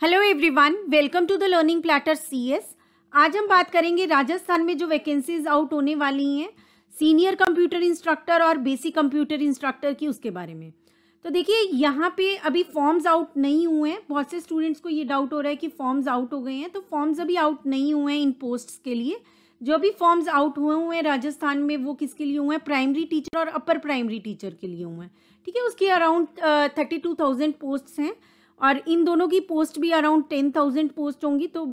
Hello everyone welcome to the Learning Platter CS आज हम बात करेंगे राजस्थान में जो वैकेंसीज आउट होने वाली हैं सीनियर कंप्यूटर इंस्ट्रक्टर और बेसिक कंप्यूटर इंस्ट्रक्टर की उसके बारे में। तो देखिए, यहाँ पे अभी फॉर्म्स आउट नहीं हुए हैं। बहुत से स्टूडेंट्स को ये डाउट हो रहा है कि फॉर्म्स आउट हो गए हैं। तो फॉर्म्स अभी आउट नहीं हुए हैं इन पोस्ट्स के लिए। जो भी फॉर्म्स आउट हुए हुए हैं राजस्थान में, वो किसके लिए हुए हैं? प्राइमरी टीचर और अपर प्राइमरी टीचर के लिए हुए हैं। ठीक है, उसके around thirty two thousand post हैं। और इन दोनों की पोस्ट भी अराउंड टेन थाउज़ेंड पोस्ट होंगी तो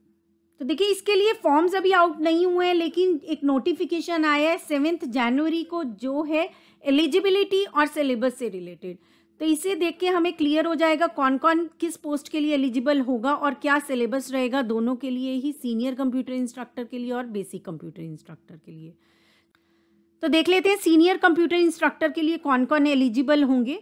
तो देखिए, इसके लिए फॉर्म्स अभी आउट नहीं हुए हैं, लेकिन एक नोटिफिकेशन आया है सेवेंथ जनवरी को जो है एलिजिबिलिटी और सिलेबस से रिलेटेड तो इसे देख के हमें क्लियर हो जाएगा कौन कौन किस पोस्ट के लिए एलिजिबल होगा और क्या सिलेबस रहेगा दोनों के लिए ही सीनियर कंप्यूटर इंस्ट्रक्टर के लिए और बेसिक कंप्यूटर इंस्ट्रक्टर के लिए. तो देख लेते हैं सीनियर कंप्यूटर इंस्ट्रक्टर के लिए कौन कौन एलिजिबल होंगे.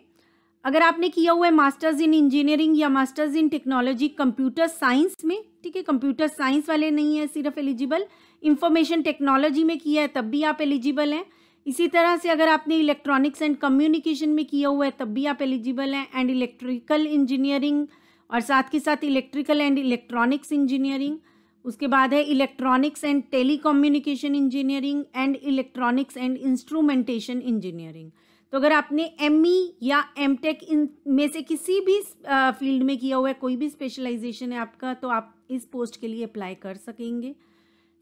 अगर आपने किया हुआ है मास्टर्स इन इंजीनियरिंग या masters in technology computer science में, ठीक है, कंप्यूटर साइंस वाले नहीं है, सिर्फ़ एलिजिबल, इंफॉर्मेशन टेक्नोलॉजी में किया है, तब भी आप एलिजिबल हैं। इसी तरह से अगर आपने इलेक्ट्रॉनिक्स एंड कम्युनिकेशन में किया हुआ है, तब भी आप एलिजिबल हैं, एंड इलेक्ट्रिकल इंजीनियरिंग और साथ के साथ इलेक्ट्रिकल एंड इलेक्ट्रॉनिक्स इंजीनियरिंग, उसके बाद है electronics and tele engineering and electronics and instrumentation engineering. तो अगर आपने एम ई e या एम टेक इन में से किसी भी फ़ील्ड में किया हुआ है, कोई भी स्पेशलाइजेशन है आपका तो आप इस पोस्ट के लिए अप्लाई कर सकेंगे।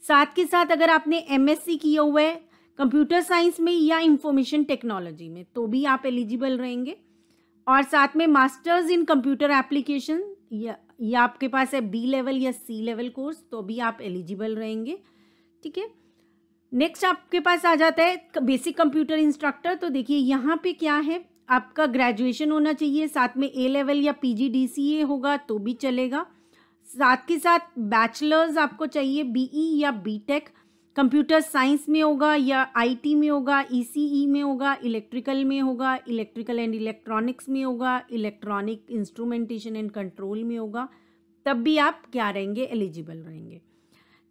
साथ के साथ अगर आपने एम एस सी किया हुआ है कंप्यूटर साइंस में या इंफॉर्मेशन टेक्नोलॉजी में तो भी आप एलिजिबल रहेंगे। और साथ में मास्टर्स इन कंप्यूटर एप्लीकेशन या आपके पास है बी लेवल या सी लेवल कोर्स तो भी आप एलिजिबल रहेंगे। ठीक है? नेक्स्ट आपके पास आ जाता है बेसिक कंप्यूटर इंस्ट्रक्टर तो देखिए, यहाँ पे क्या है? आपका ग्रेजुएशन होना चाहिए। साथ में ए लेवल या P G D C A होगा तो भी चलेगा। साथ के साथ बैचलर्स आपको चाहिए बीई e या बीटेक कंप्यूटर साइंस में होगा या आईटी में होगा ईसीई e में होगा इलेक्ट्रिकल में होगा इलेक्ट्रिकल एंड इलेक्ट्रॉनिक्स में होगा इलेक्ट्रॉनिक इंस्ट्रूमेंटेशन एंड कंट्रोल में होगा। तब भी आप क्या रहेंगे? एलिजिबल रहेंगे।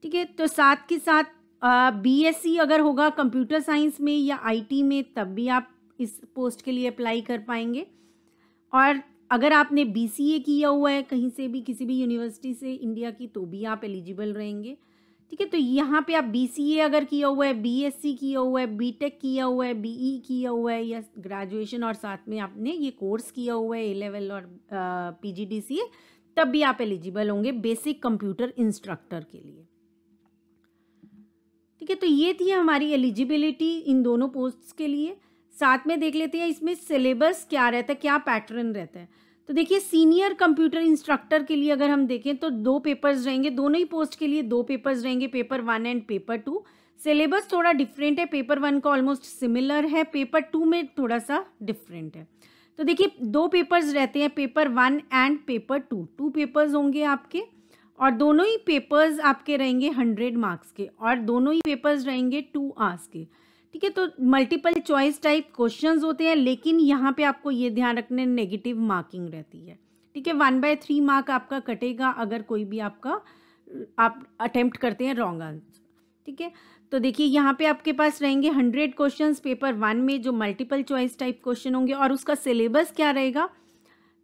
ठीक है? तो साथ के साथ बीएससी uh, अगर होगा कंप्यूटर साइंस में या आईटी में तब भी आप इस पोस्ट के लिए अप्लाई कर पाएँगे। और अगर आपने बीसीए किया हुआ है कहीं से भी किसी भी यूनिवर्सिटी से इंडिया की तो भी आप एलिजिबल रहेंगे। ठीक है तो यहाँ पे आप बी सी ए अगर किया हुआ है बी एस सी किया हुआ है बी टेक किया हुआ है बी ई e किया हुआ है या ग्रेजुएशन और साथ में आपने ये कोर्स किया हुआ है ए लेवल और P G D C A तब भी आप एलिजिबल होंगे बेसिक कंप्यूटर इंस्ट्रक्टर के लिए। ठीक है तो ये थी हमारी एलिजिबिलिटी इन दोनों पोस्ट्स के लिए। साथ में देख लेते हैं, इसमें सिलेबस क्या रहता है, क्या पैटर्न रहता है। तो देखिए सीनियर कंप्यूटर इंस्ट्रक्टर के लिए अगर हम देखें तो दो पेपर्स रहेंगे, दोनों ही पोस्ट के लिए दो पेपर्स रहेंगे paper one and paper two syllabus थोड़ा डिफरेंट है पेपर वन का ऑलमोस्ट सिमिलर है पेपर टू में थोड़ा सा डिफरेंट है। तो देखिए, दो पेपर्स रहते हैं paper one and paper two two papers होंगे आपके और दोनों ही पेपर्स आपके रहेंगे हंड्रेड मार्क्स के और दोनों ही पेपर्स रहेंगे टू आवर्स के। ठीक है तो मल्टीपल चॉइस टाइप क्वेश्चंस होते हैं, लेकिन यहाँ पे आपको ये ध्यान रखने नेगेटिव मार्किंग रहती है। ठीक है वन बाय थ्री मार्क आपका कटेगा अगर कोई भी आपका, आप अटेम्प्ट करते हैं रॉन्ग आंसर ठीक है तो देखिए यहाँ पे आपके पास रहेंगे हंड्रेड क्वेश्चंस पेपर वन में जो मल्टीपल चॉइस टाइप क्वेश्चन होंगे और उसका सिलेबस क्या रहेगा?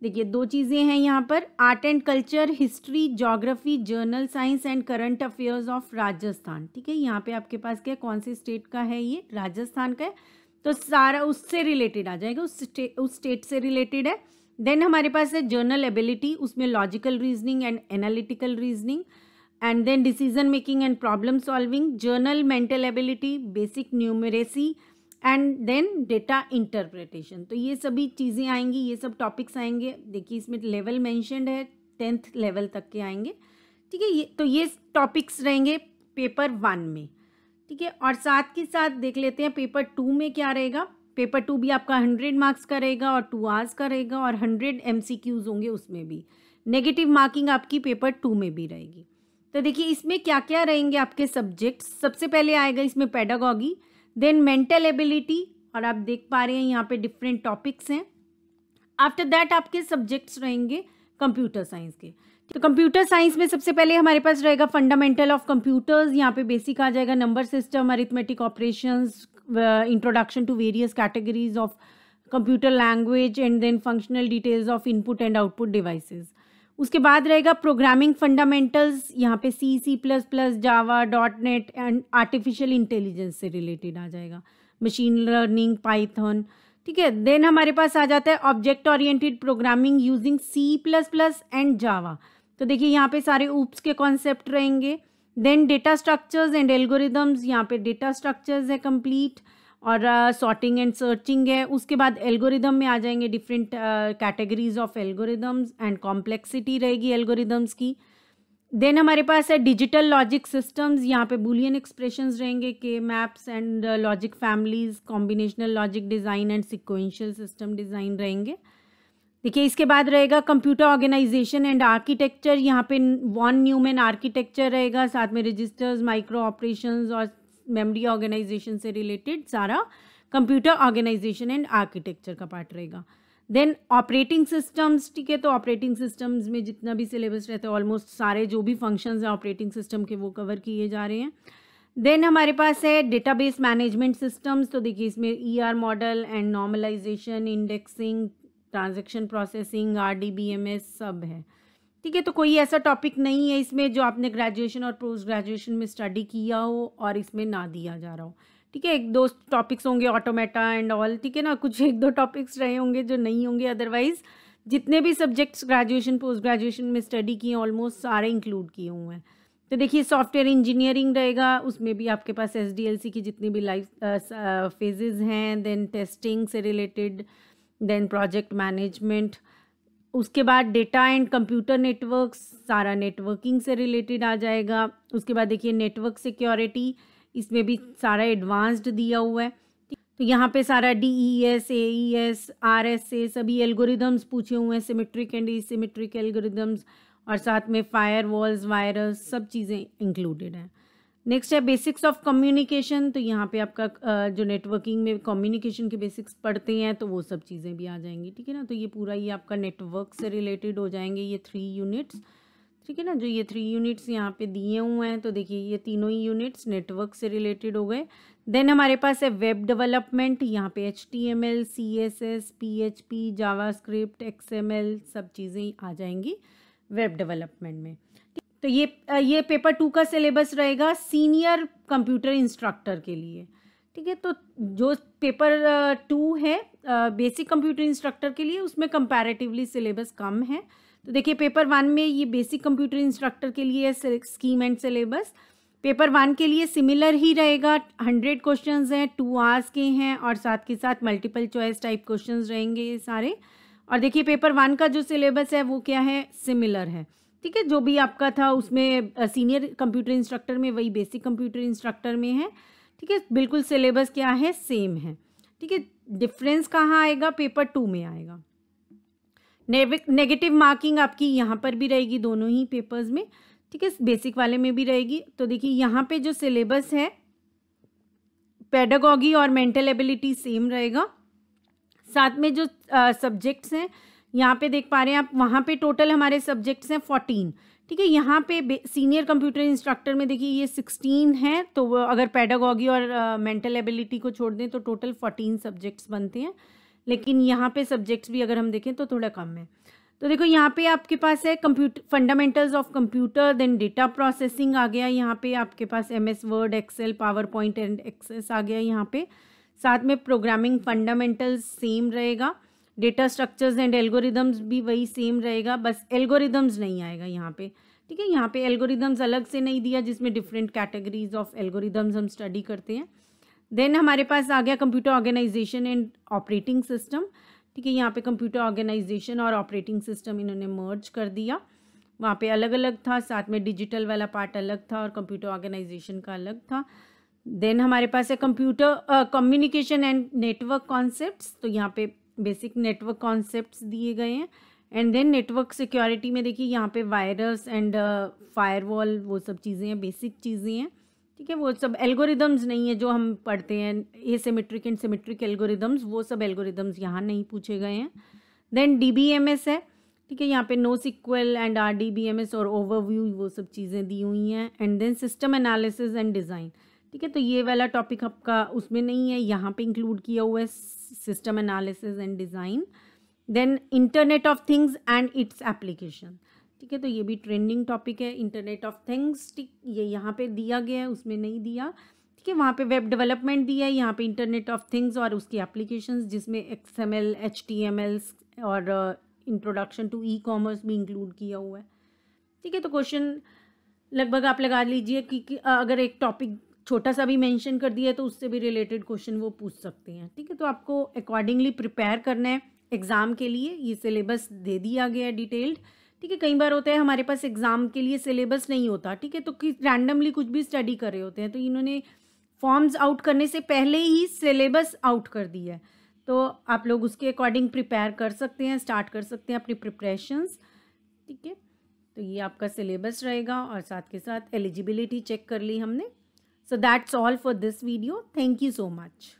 देखिए, दो चीज़ें हैं यहाँ पर art and culture history geography general science and current affairs of Rajasthan. ठीक है, यहाँ पे आपके पास क्या कौन से स्टेट का है ये? राजस्थान का है। तो सारा उससे रिलेटेड आ जाएगा, उस स्टेट उस स्टेट से रिलेटेड है। देन हमारे पास है जर्नल एबिलिटी उसमें logical reasoning and analytical reasoning and then decision making and problem solving general mental ability basic numeracy and then data interpretation तो ये सभी चीज़ें आएँगी, ये सब टॉपिक्स आएँगे। देखिए, इसमें लेवल मैंशनड है टेंथ लेवल तक के आएँगे। ठीक है, ये तो ये टॉपिक्स रहेंगे पेपर वन में। ठीक है, और साथ के साथ देख लेते हैं पेपर टू में क्या रहेगा। पेपर टू भी आपका हंड्रेड मार्क्स का रहेगा और टू आवर्स का रहेगा और हंड्रेड एम होंगे उसमें भी। नेगेटिव मार्किंग आपकी पेपर टू में भी रहेगी। तो देखिए, इसमें क्या क्या रहेंगे आपके सब्जेक्ट्स सबसे पहले आएगा इसमें पेडागॉगी देन मेंटल एबिलिटी और आप देख पा रहे हैं यहाँ पे डिफरेंट टॉपिक्स हैं। आफ्टर दैट आपके सब्जेक्ट्स रहेंगे कंप्यूटर साइंस के। तो कंप्यूटर साइंस में सबसे पहले हमारे पास रहेगा फंडामेंटल ऑफ़ कंप्यूटर्स यहाँ पे बेसिक आ जाएगा number system arithmetic operations introduction to various categories of computer language and then functional details of input and output devices उसके बाद रहेगा प्रोग्रामिंग फंडामेंटल्स यहाँ पे C C plus plus Java dot net and artificial intelligence से related आ जाएगा। Machine learning Python ठीक है? देन हमारे पास आ जाता है object oriented programming using C plus plus and Java तो देखिए, यहाँ पे सारे ऊप्स के कॉन्सेप्ट रहेंगे। Then data structures and algorithms यहाँ पे डेटा स्ट्रक्चर्स है कंप्लीट और सॉर्टिंग एंड सर्चिंग है। उसके बाद एल्गोरिदम में आ जाएँगे different categories of algorithms and complexity रहेगी एल्गोरिदम्स की। देन हमारे पास है डिजिटल लॉजिक सिस्टम्स यहाँ पे बुलियन एक्सप्रेशंस रहेंगे K maps and logic families combinational logic design and sequential system design रहेंगे। देखिए, इसके बाद रहेगा कंप्यूटर ऑर्गेनाइजेशन एंड आर्किटेक्चर यहाँ पे वन न्यूमैन आर्किटेक्चर रहेगा, साथ में रजिस्टर्स माइक्रो ऑपरेशंस और मेमोरी ऑर्गेनाइजेशन से रिलेटेड सारा कंप्यूटर ऑर्गेनाइजेशन एंड आर्किटेक्चर का पार्ट रहेगा। देन ऑपरेटिंग सिस्टम्स ठीक है तो ऑपरेटिंग सिस्टम्स में जितना भी सिलेबस रहता है ऑलमोस्ट सारे जो भी फ़ंक्शंस हैं ऑपरेटिंग सिस्टम के वो कवर किए जा रहे हैं। देन हमारे पास है डेटाबेस मैनेजमेंट सिस्टम्स तो देखिए इसमें E R model and normalisation indexing transaction processing R D B M S सब है। ठीक है तो कोई ऐसा टॉपिक नहीं है इसमें जो आपने ग्रेजुएशन और पोस्ट ग्रेजुएशन में स्टडी किया हो और इसमें ना दिया जा रहा हो। ठीक है, एक दो टॉपिक्स होंगे ऑटोमेटा एंड ऑल ठीक है ना? कुछ एक दो टॉपिक्स रहे होंगे जो नहीं होंगे अदरवाइज़ जितने भी सब्जेक्ट्स ग्रेजुएशन पोस्ट ग्रेजुएशन में स्टडी किए ऑलमोस्ट सारे इंक्लूड किए हुए हैं। तो देखिए सॉफ्टवेयर इंजीनियरिंग रहेगा, उसमें भी आपके पास एस डी एल सी की जितनी भी लाइफ फेजेस हैं देन टेस्टिंग से रिलेटेड देन प्रोजेक्ट मैनेजमेंट उसके बाद डेटा एंड कंप्यूटर नेटवर्क सारा नेटवर्किंग से रिलेटेड आ जाएगा। उसके बाद देखिए नेटवर्क सिक्योरिटी इसमें भी सारा एडवांस्ड दिया हुआ है। तो यहाँ पे सारा D E S A E S R S A सभी एल्गोरिदम्स पूछे हुए हैं सिमेट्रिक एंड सिमेट्रिक एल्गोरिदम्स और साथ में फायर वॉल्स वायरस सब चीज़ें इंक्लूडेड हैं। नेक्स्ट है बेसिक्स ऑफ़ कम्युनिकेशन तो यहाँ पे आपका जो नेटवर्किंग में कम्युनिकेशन के बेसिक्स पढ़ते हैं तो वो सब चीज़ें भी आ जाएँगी, ठीक है ना? तो ये पूरा ये आपका नेटवर्क से रिलेटेड हो जाएँगे ये थ्री यूनिट्स ठीक है ना? जो ये थ्री यूनिट्स यहाँ पे दिए हुए हैं तो देखिए ये तीनों ही यूनिट्स नेटवर्क से रिलेटेड हो गए। देन हमारे पास है वेब डेवलपमेंट यहाँ पे H T M L C S S P H P JavaScript X M L सब चीज़ें आ जाएँगी वेब डेवलपमेंट में। तो ये ये पेपर टू का सिलेबस रहेगा सीनियर कंप्यूटर इंस्ट्रक्टर के लिए। ठीक है तो जो पेपर टू है बेसिक कंप्यूटर इंस्ट्रक्टर के लिए उसमें कंपैरेटिवली सिलेबस कम है। तो देखिए पेपर वन में ये बेसिक कंप्यूटर इंस्ट्रक्टर के लिए scheme and syllabus paper one के लिए सिमिलर ही रहेगा हंड्रेड क्वेश्चन हैं टू आवर्स के हैं और साथ के साथ मल्टीपल चॉइस टाइप क्वेश्चन रहेंगे ये सारे। और देखिए पेपर वन का जो सिलेबस है वो क्या है? सिमिलर है। ठीक है, जो भी आपका था उसमें सीनियर कंप्यूटर इंस्ट्रक्टर में, वही बेसिक कंप्यूटर इंस्ट्रक्टर में है, ठीक है, बिल्कुल सिलेबस क्या है सेम है, ठीक है डिफरेंस कहाँ आएगा पेपर टू में आएगा। नेगेटिव मार्किंग आपकी यहाँ पर भी रहेगी, दोनों ही पेपर्स में, ठीक है बेसिक वाले में भी रहेगी तो देखिए, यहाँ पे जो सिलेबस है पेडागॉगी और मेंटल एबिलिटी सेम रहेगा, साथ में जो सब्जेक्ट्स हैं यहाँ पे देख पा रहे हैं आप वहाँ पे टोटल हमारे सब्जेक्ट्स हैं फोर्टीन ठीक है यहाँ पे सीनियर कंप्यूटर इंस्ट्रक्टर में देखिए ये सिक्सटीन है तो अगर पैडागॉगी और मेंटल uh, एबिलिटी को छोड़ दें तो टोटल फोर्टीन सब्जेक्ट्स बनते हैं। लेकिन यहाँ पे सब्जेक्ट्स भी अगर हम देखें तो थोड़ा कम है। तो देखो यहाँ पे आपके पास है computer fundamentals of computer then data processing आ गया यहाँ पे आपके पास M S Word Excel PowerPoint and Access आ गया यहाँ पे। साथ में प्रोग्रामिंग फंडामेंटल्स सेम रहेगा। डेटा स्ट्रक्चर्स एंड एल्गोरिदम्स भी वही सेम रहेगा, बस एल्गोरिदम्स नहीं आएगा यहाँ पे। ठीक है, यहाँ पे एल्गोरिदम्स अलग से नहीं दिया, जिसमें डिफरेंट कैटेगरीज ऑफ़ एल्गोरिदम्स हम स्टडी करते हैं। देन हमारे पास आ गया computer organisation and operating system ठीक है, यहाँ पे कंप्यूटर ऑर्गेनाइजेशन और ऑपरेटिंग सिस्टम इन्होंने मर्ज कर दिया। वहाँ पे अलग अलग था, साथ में डिजिटल वाला पार्ट अलग था और कंप्यूटर ऑर्गेनाइजेशन का अलग था। देन हमारे पास है computer communication and network concepts तो यहाँ पे बेसिक नेटवर्क कॉन्सेप्ट्स दिए गए हैं। एंड देन नेटवर्क सिक्योरिटी में देखिए, यहाँ पे वायरस एंड फायरवॉल वो सब चीज़ें हैं बेसिक चीज़ें हैं। ठीक है, वो सब एल्गोरिदम्स नहीं है जो हम पढ़ते हैं। A symmetric and symmetric algorithms वो सब एल्गोरिदम्स यहाँ नहीं पूछे गए हैं। Then D B M S है। ठीक है, यहाँ पे no SQL and R D B M S और ओवरव्यू वो सब चीज़ें दी हुई हैं। And then system analysis and design ठीक है तो ये वाला टॉपिक आपका उसमें नहीं है यहाँ पे इंक्लूड किया हुआ है system analysis and design then internet of things and its application ठीक है तो ये भी ट्रेंडिंग टॉपिक है इंटरनेट ऑफ़ थिंग्स ठीक ये यहाँ पे दिया गया है उसमें नहीं दिया। ठीक है वहाँ पे वेब डेवलपमेंट दिया है यहाँ पे इंटरनेट ऑफ़ थिंग्स और उसकी एप्लीकेशंस जिसमें X M L H T M L introduction to e commerce भी इंक्लूड किया हुआ है। ठीक है तो क्वेश्चन लगभग आप लगा लीजिए कि, कि अगर एक टॉपिक छोटा सा भी मेंशन कर दिया तो उससे भी रिलेटेड क्वेश्चन वो पूछ सकते हैं। ठीक है तो आपको अकॉर्डिंगली प्रिपेयर करना है एग्ज़ाम के लिए। ये सिलेबस दे दिया गया है डिटेल्ड ठीक है, कई बार होता है हमारे पास एग्ज़ाम के लिए सिलेबस नहीं होता। ठीक है तो रैंडमली कुछ भी स्टडी कर रहे होते हैं तो इन्होंने फॉर्म्स आउट करने से पहले ही सिलेबस आउट कर दिया है। तो आप लोग उसके अकॉर्डिंग प्रिपेयर कर सकते हैं स्टार्ट कर सकते हैं अपनी प्रिपरेशंस ठीक है तो ये आपका सिलेबस रहेगा और साथ के साथ एलिजिबिलिटी चेक कर ली हमने। So that's all for this video. Thank you so much.